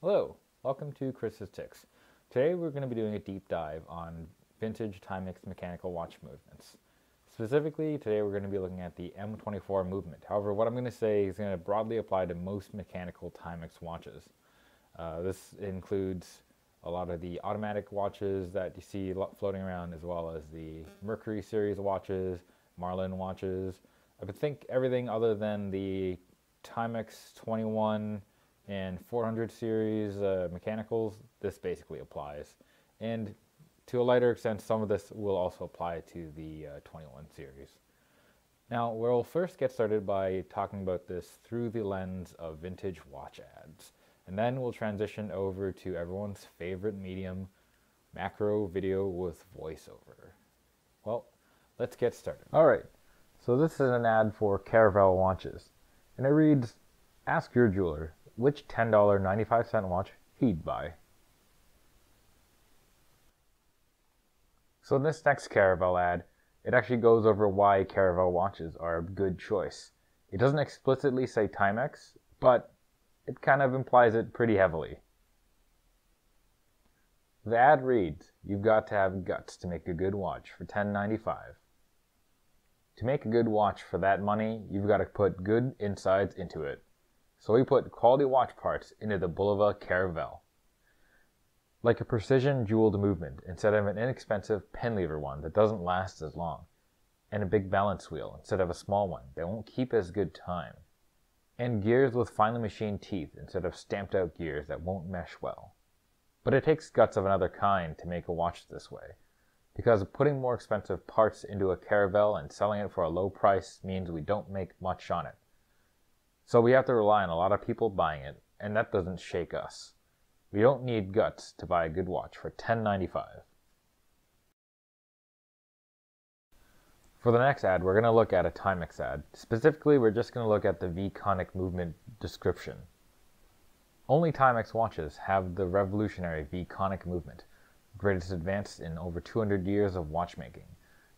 Hello, welcome to Chris's Ticks. Today we're going to be doing a deep dive on vintage Timex mechanical watch movements. Specifically, today we're going to be looking at the M24 movement. However, what I'm going to say is going to broadly apply to most mechanical Timex watches. Uh, this includes a lot of the automatic watches that you see floating around, as well as the Mercury series watches, Marlin watches. I would think everything other than the Timex 21 and 400 series uh, mechanicals, this basically applies. And to a lighter extent, some of this will also apply to the uh, 21 series. Now, we'll first get started by talking about this through the lens of vintage watch ads. And then we'll transition over to everyone's favorite medium, macro video with voiceover. Well, let's get started. All right, so this is an ad for Caravelle watches. And it reads, ask your jeweler, which $10.95 watch he'd buy. So in this next Caravelle ad, it actually goes over why Caravelle watches are a good choice. It doesn't explicitly say Timex, but it kind of implies it pretty heavily. The ad reads, You've got to have guts to make a good watch for $10.95. To make a good watch for that money, you've got to put good insides into it. So we put quality watch parts into the Bulova Caravelle. Like a precision jeweled movement instead of an inexpensive pin lever one that doesn't last as long. And a big balance wheel instead of a small one that won't keep as good time. And gears with finely machined teeth instead of stamped out gears that won't mesh well. But it takes guts of another kind to make a watch this way. Because putting more expensive parts into a Caravelle and selling it for a low price means we don't make much on it. So we have to rely on a lot of people buying it, and that doesn't shake us. We don't need guts to buy a good watch for $10.95. For the next ad, we're going to look at a Timex ad. Specifically, we're just going to look at the V-conic movement description. Only Timex watches have the revolutionary V-conic movement, greatest advance in over 200 years of watchmaking.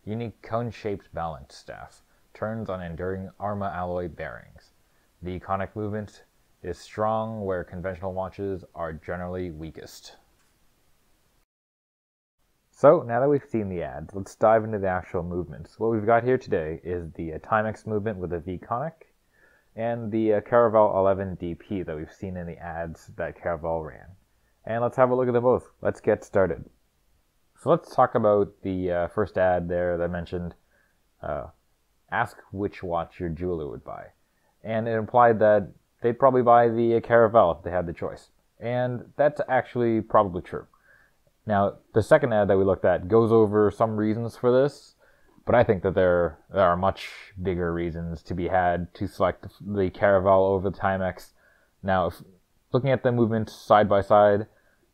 Unique cone-shaped balance staff, turns on enduring Armalloy bearings. The conic movement is strong where conventional watches are generally weakest. So now that we've seen the ads, let's dive into the actual movements. What we've got here today is the Timex movement with a V-conic and the uh, Caravelle 11 DP that we've seen in the ads that Caravelle ran. And let's have a look at them both. Let's get started. So let's talk about the uh, first ad there that I mentioned. Uh, ask which watch your jeweler would buy and it implied that they'd probably buy the Caravelle if they had the choice. And that's actually probably true. Now, the second ad that we looked at goes over some reasons for this, but I think that there, there are much bigger reasons to be had to select the Caravelle over the Timex. Now, if, looking at the movements side by side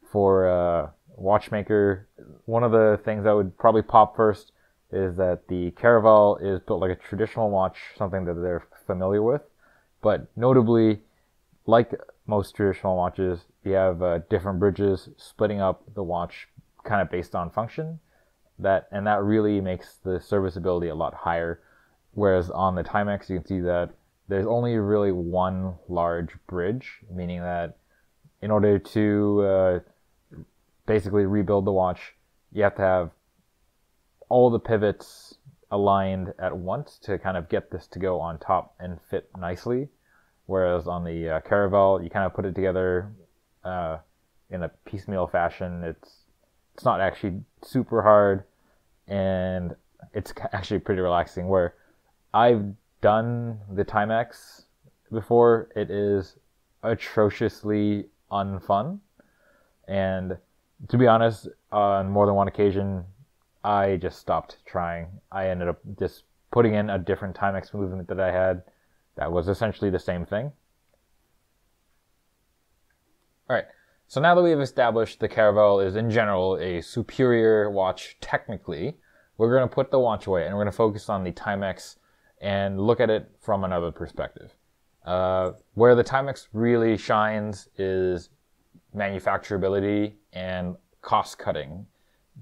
for a watchmaker, one of the things that would probably pop first is that the Caravelle is built like a traditional watch, something that they're familiar with. But notably, like most traditional watches, you have uh, different bridges splitting up the watch kind of based on function. That and that really makes the serviceability a lot higher. Whereas on the Timex, you can see that there's only really one large bridge, meaning that in order to uh, basically rebuild the watch, you have to have all the pivots aligned at once to kind of get this to go on top and fit nicely. Whereas on the uh, Caravelle, you kind of put it together uh, in a piecemeal fashion. It's it's not actually super hard, and it's actually pretty relaxing. Where I've done the Timex before, it is atrociously unfun, and to be honest, on more than one occasion, I just stopped trying. I ended up just putting in a different Timex movement that I had that was essentially the same thing. All right. So now that we have established the Caravelle is in general a superior watch technically, we're going to put the watch away and we're going to focus on the Timex and look at it from another perspective. Uh, where the Timex really shines is manufacturability and cost cutting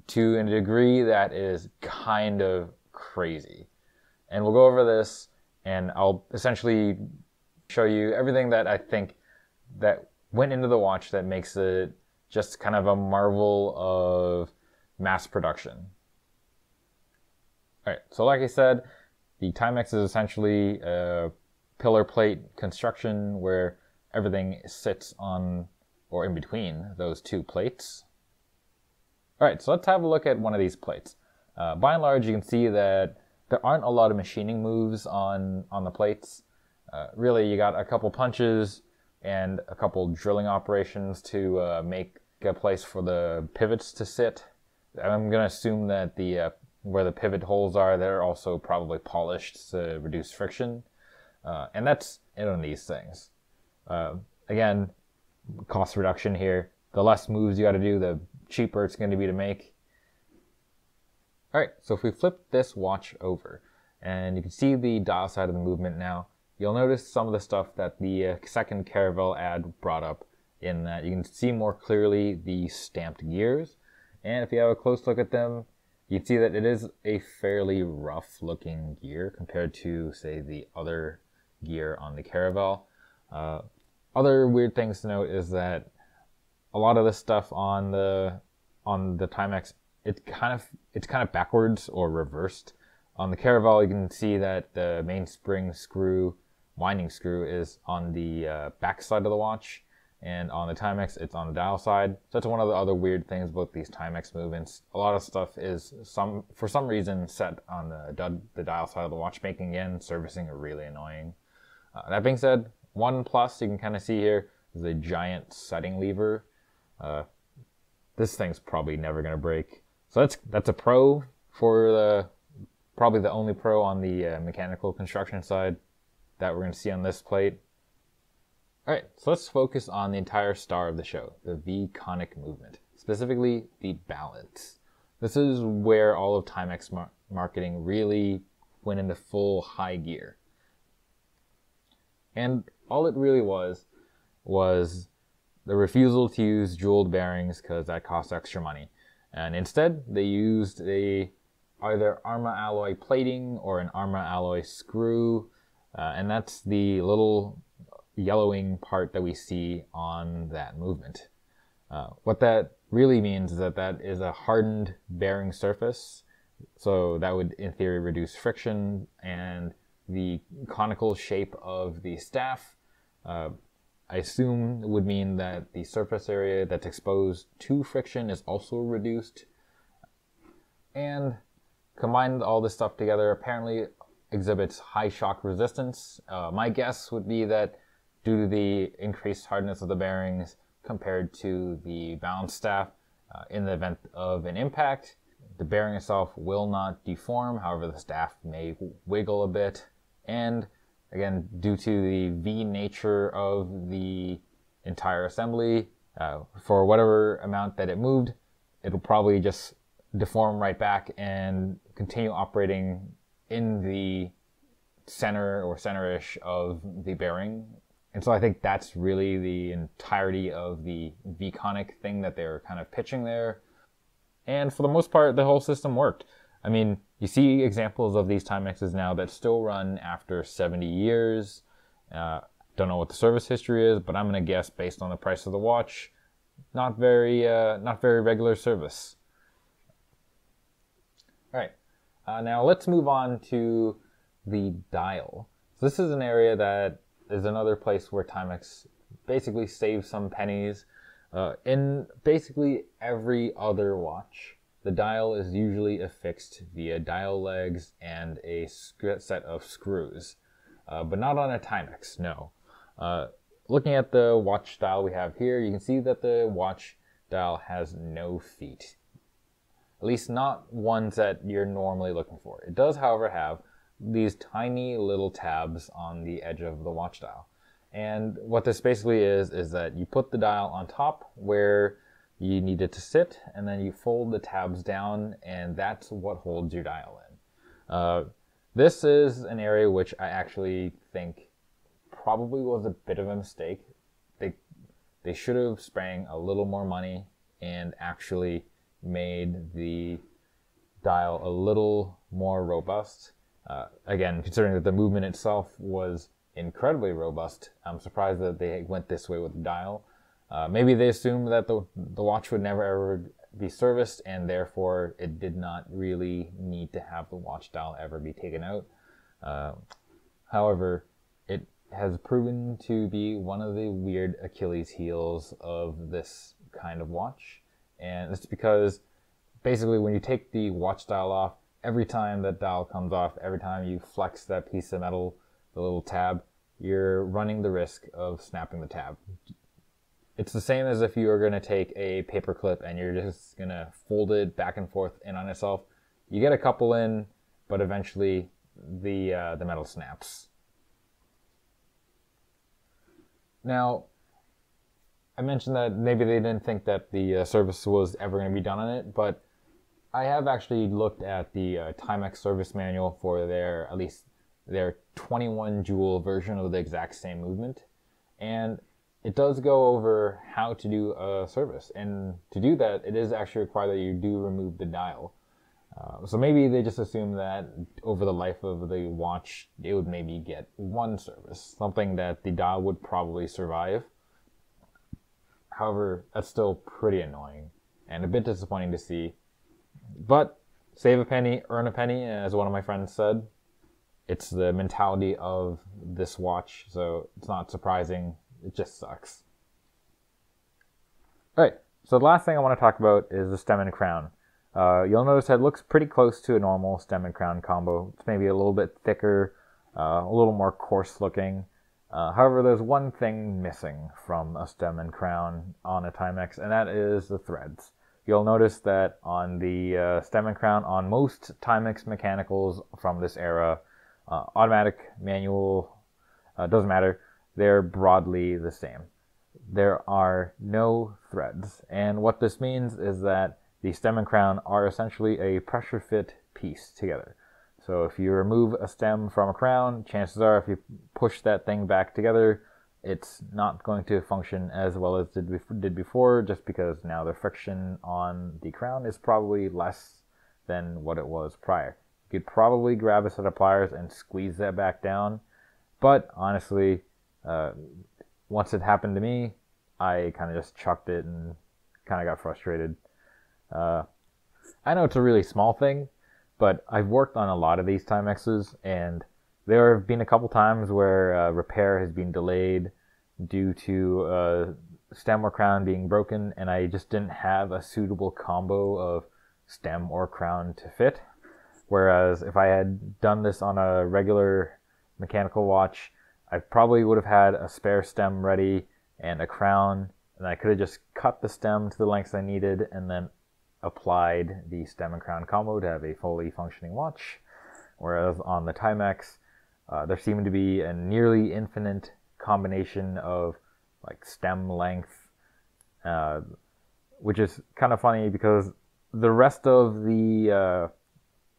to a degree that is kind of crazy. And we'll go over this and I'll essentially show you everything that I think that went into the watch that makes it just kind of a marvel of mass production. All right, so like I said, the Timex is essentially a pillar plate construction where everything sits on or in between those two plates. All right, so let's have a look at one of these plates. Uh, by and large, you can see that there aren't a lot of machining moves on, on the plates. Uh, really, you got a couple punches and a couple drilling operations to uh, make a place for the pivots to sit. I'm going to assume that the uh, where the pivot holes are, they're also probably polished to reduce friction. Uh, and that's it on these things. Uh, again, cost reduction here. The less moves you got to do, the cheaper it's going to be to make. All right, so if we flip this watch over, and you can see the dial side of the movement now, you'll notice some of the stuff that the uh, second Caravelle ad brought up in that you can see more clearly the stamped gears. And if you have a close look at them, you can see that it is a fairly rough looking gear compared to, say, the other gear on the Caravelle. Uh, other weird things to note is that a lot of the stuff on the on the Timex it's kind of it's kind of backwards or reversed. On the Caravelle, you can see that the mainspring screw, winding screw, is on the uh, back side of the watch, and on the Timex, it's on the dial side. So that's one of the other weird things about these Timex movements. A lot of stuff is some for some reason set on the the dial side of the watch, making again servicing really annoying. Uh, that being said, one plus you can kind of see here is a giant setting lever. Uh, this thing's probably never gonna break. So that's that's a pro for the probably the only pro on the uh, mechanical construction side that we're gonna see on this plate. All right, so let's focus on the entire star of the show, the V-conic movement, specifically the balance. This is where all of Timex mar- marketing really went into full high gear. And all it really was was the refusal to use jeweled bearings because that costs extra money. And instead, they used a either Armalloy plating or an Armalloy screw. Uh, and that's the little yellowing part that we see on that movement. Uh, what that really means is that that is a hardened bearing surface. So that would, in theory, reduce friction and the conical shape of the staff. Uh, I assume it would mean that the surface area that's exposed to friction is also reduced. And combined all this stuff together, apparently exhibits high shock resistance. Uh, my guess would be that due to the increased hardness of the bearings compared to the balance staff. Uh, in the event of an impact, the bearing itself will not deform, however, the staff may wiggle a bit. And again, due to the V nature of the entire assembly, uh, for whatever amount that it moved, it'll probably just deform right back and continue operating in the center or center-ish of the bearing and so I think that's really the entirety of the V-conic thing that they're kind of pitching there. And for the most part, the whole system worked. I mean, you see examples of these Timexes now that still run after 70 years. Uh, don't know what the service history is, but I'm gonna guess based on the price of the watch, not very, uh, not very regular service. All right, uh, now let's move on to the dial. So this is an area that is another place where Timex basically saves some pennies. Uh, in basically every other watch, the dial is usually affixed via dial legs and a set of screws, uh, but not on a Timex, no. Uh, looking at the watch dial we have here, you can see that the watch dial has no feet. At least not ones that you're normally looking for. It does, however, have these tiny little tabs on the edge of the watch dial. And what this basically is, is that you put the dial on top where you need it to sit, and then you fold the tabs down, and that's what holds your dial in. Uh, this is an area which I actually think probably was a bit of a mistake. They, they should have sprang a little more money and actually made the dial a little more robust uh, again, considering that the movement itself was incredibly robust, I'm surprised that they went this way with the dial. Uh, maybe they assumed that the, the watch would never ever be serviced and therefore it did not really need to have the watch dial ever be taken out. Uh, however, it has proven to be one of the weird Achilles heels of this kind of watch. And it's because basically when you take the watch dial off, every time that dial comes off, every time you flex that piece of metal, the little tab, you're running the risk of snapping the tab. It's the same as if you were going to take a paper clip and you're just going to fold it back and forth in on itself. You get a couple in, but eventually the uh, the metal snaps. Now, I mentioned that maybe they didn't think that the uh, service was ever going to be done on it, but I have actually looked at the uh, Timex service manual for their at least their 21 jewel version of the exact same movement, and it does go over how to do a service. And to do that, it is actually required that you do remove the dial. Uh, so maybe they just assume that over the life of the watch, it would maybe get one service, something that the dial would probably survive. However, that's still pretty annoying and a bit disappointing to see. But save a penny, earn a penny, as one of my friends said. It's the mentality of this watch, so it's not surprising it just sucks. Alright, so the last thing I want to talk about is the stem and crown. Uh, you'll notice that it looks pretty close to a normal stem and crown combo. It's maybe a little bit thicker, uh, a little more coarse looking. Uh, however, there's one thing missing from a stem and crown on a Timex, and that is the threads. You'll notice that on the uh, stem and crown, on most Timex mechanicals from this era, uh, automatic, manual, uh, doesn't matter, they're broadly the same. There are no threads, and what this means is that the stem and crown are essentially a pressure fit piece together. So if you remove a stem from a crown, chances are if you push that thing back together, it's not going to function as well as it did before just because now the friction on the crown is probably less than what it was prior. You could probably grab a set of pliers and squeeze that back down, but honestly, uh, once it happened to me, I kind of just chucked it and kind of got frustrated. Uh, I know it's a really small thing, but I've worked on a lot of these Timexes, and there have been a couple times where uh, repair has been delayed due to uh, stem or crown being broken, and I just didn't have a suitable combo of stem or crown to fit. Whereas if I had done this on a regular mechanical watch, I probably would have had a spare stem ready and a crown, and I could have just cut the stem to the lengths I needed and then applied the stem and crown combo to have a fully functioning watch. Whereas on the Timex, uh, there seemed to be a nearly infinite combination of like stem length, uh, which is kind of funny because the rest of the uh,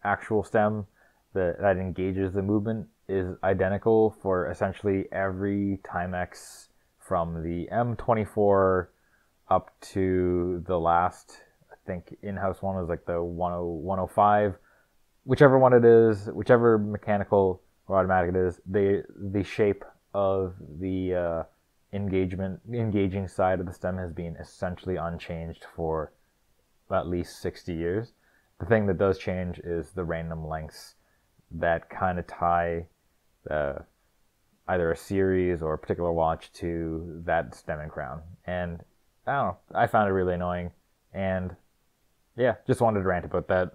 actual stem that, that engages the movement is identical for essentially every Timex from the M24 up to the last, I think in-house one was like the 10, 105. Whichever one it is, whichever mechanical or automatic it is, they, the shape of the uh, engagement, engaging side of the stem has been essentially unchanged for at least 60 years. The thing that does change is the random lengths that kind of tie uh, either a series or a particular watch to that stem and crown. And I don't know, I found it really annoying. And yeah, just wanted to rant about that.